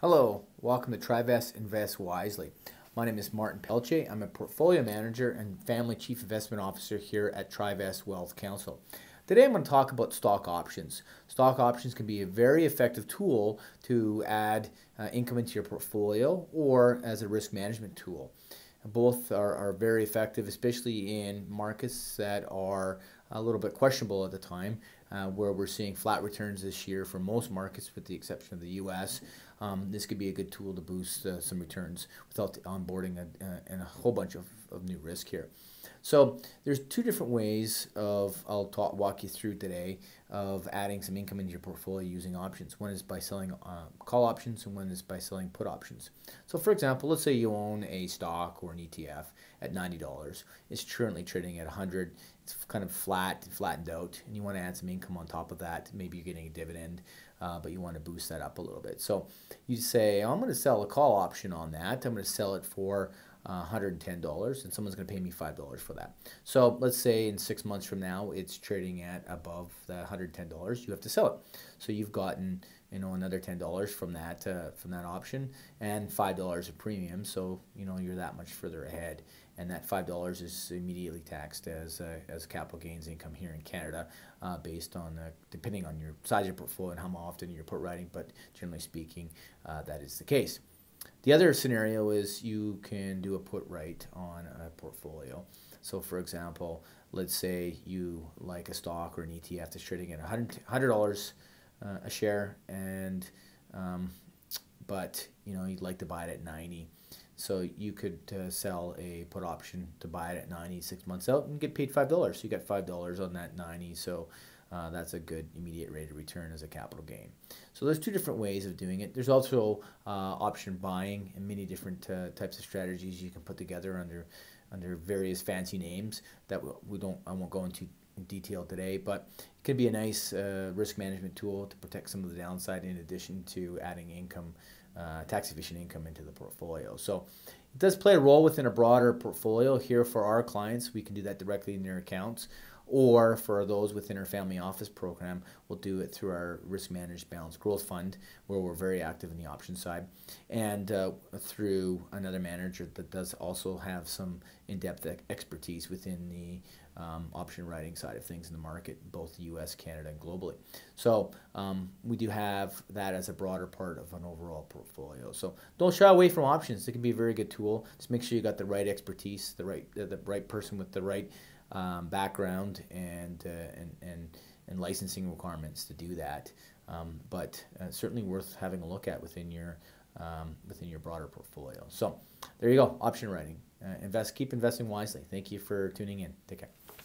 Hello, welcome to Trivest Invest Wisely. My name is Martin Pelletier. I'm a portfolio manager and family chief investment officer here at TriVest Wealth Counsel. Today I'm going to talk about stock options. Stock options can be a very effective tool to add uh, income into your portfolio or as a risk management tool. Both are, are very effective, especially in markets that are a little bit questionable at the time, uh, where we're seeing flat returns this year for most markets, with the exception of the U.S. Um, this could be a good tool to boost uh, some returns without onboarding a, uh, and a whole bunch of, of new risk here. So there's two different ways of I'll talk walk you through today of adding some income into your portfolio using options. One is by selling uh, call options, and one is by selling put options. So for example, let's say you own a stock or an ETF at ninety dollars. It's currently trading at 100. It's kind of flat, flattened out, and you want to add some income on top of that. Maybe you're getting a dividend, uh, but you want to boost that up a little bit. So you say, I'm going to sell a call option on that. I'm going to sell it for $110 and someone's going to pay me $5 for that. So let's say in six months from now it's trading at above the $110. You have to sell it. So you've gotten you know another $10 from that uh, from that option and $5 of premium. So you know you're that much further ahead. And that $5 is immediately taxed as, uh, as capital gains income here in Canada uh, based on, uh, depending on your size of your portfolio and how often you're put writing, but generally speaking, uh, that is the case. The other scenario is you can do a put right on a portfolio. So, for example, let's say you like a stock or an ETF that's trading at $100 uh, a share, and um, but you know you'd like to buy it at 90. So you could uh, sell a put option to buy it at 90 six months out and get paid five dollars. So you got five dollars on that 90. So uh, that's a good immediate rate of return as a capital gain. So there's two different ways of doing it. There's also uh, option buying and many different uh, types of strategies you can put together under under various fancy names that we don't I won't go into in detail today, but it can be a nice uh, risk management tool to protect some of the downside in addition to adding income, uh, tax efficient income into the portfolio. So it does play a role within a broader portfolio here for our clients. We can do that directly in their accounts or for those within our family office program, we'll do it through our risk managed balanced growth fund, where we're very active in the option side, and uh, through another manager that does also have some in-depth expertise within the um, option writing side of things in the market, both the U.S., Canada, and globally. So um, we do have that as a broader part of an overall portfolio. So don't shy away from options; it can be a very good tool. Just make sure you got the right expertise, the right the right person with the right um, background and, uh, and, and, and licensing requirements to do that. Um, but uh, certainly worth having a look at within your um, within your broader portfolio. So there you go, option writing. Uh, invest, keep investing wisely. Thank you for tuning in. Take care.